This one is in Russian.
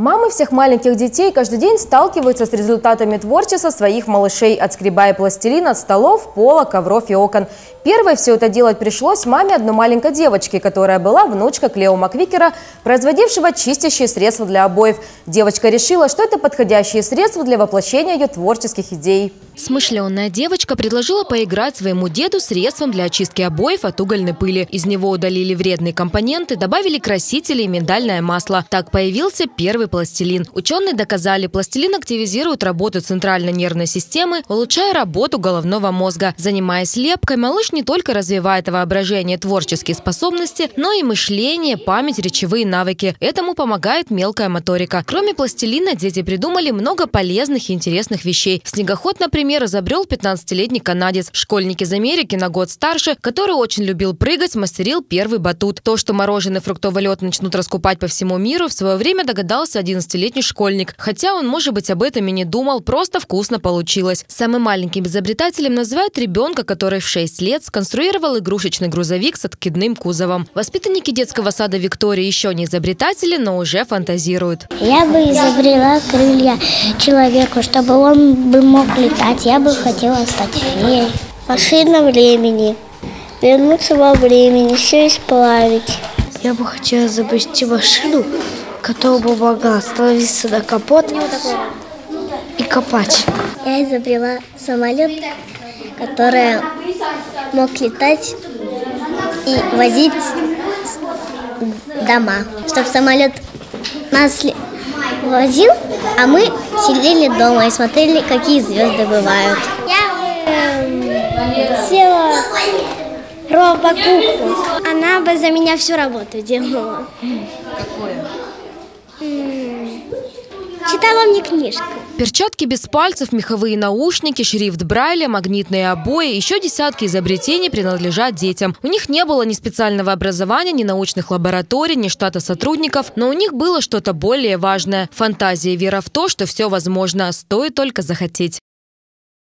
Мамы всех маленьких детей каждый день сталкиваются с результатами творчества своих малышей, отскребая пластилин от столов, пола, ковров и окон. Первой все это делать пришлось маме одной маленькой девочки, которая была внучка Клео Маквикера, производившего чистящие средства для обоев. Девочка решила, что это подходящие средства для воплощения ее творческих идей. Смышленная девочка предложила поиграть своему деду средством для очистки обоев от угольной пыли. Из него удалили вредные компоненты, добавили красители и миндальное масло. Так появился первый пластилин. Ученые доказали, пластилин активизирует работу центральной нервной системы, улучшая работу головного мозга. Занимаясь лепкой, малыш не только развивает воображение, творческие способности, но и мышление, память, речевые навыки. Этому помогает мелкая моторика. Кроме пластилина, дети придумали много полезных и интересных вещей. Снегоход, например, изобрел 15-летний канадец. Школьник из Америки на год старше, который очень любил прыгать, мастерил первый батут. То, что мороженый фруктовый лед начнут раскупать по всему миру, в свое время догадался 11-летний школьник. Хотя он, может быть, об этом и не думал, просто вкусно получилось. Самым маленьким изобретателем называют ребенка, который в 6 лет сконструировал игрушечный грузовик с откидным кузовом. Воспитанники детского сада Виктории еще не изобретатели, но уже фантазируют. Я бы изобрела крылья человеку, чтобы он бы мог летать. Я бы хотела стать феей. Машина времени. Вернуться во времени, все исправить. Я бы хотела изобрести машину, которая бы могла становиться на капот и копать. Я изобрела самолет, который мог летать и возить дома. Чтобы самолет нас возил, а мы сидели дома и смотрели, какие звезды бывают. Я э, села робокуклу. Она бы за меня всю работу делала. Какое? Читала мне книжку. Перчатки без пальцев, меховые наушники, шрифт Брайля, магнитные обои, еще десятки изобретений принадлежат детям. У них не было ни специального образования, ни научных лабораторий, ни штата сотрудников, но у них было что-то более важное – фантазия и вера в то, что все возможно, стоит только захотеть.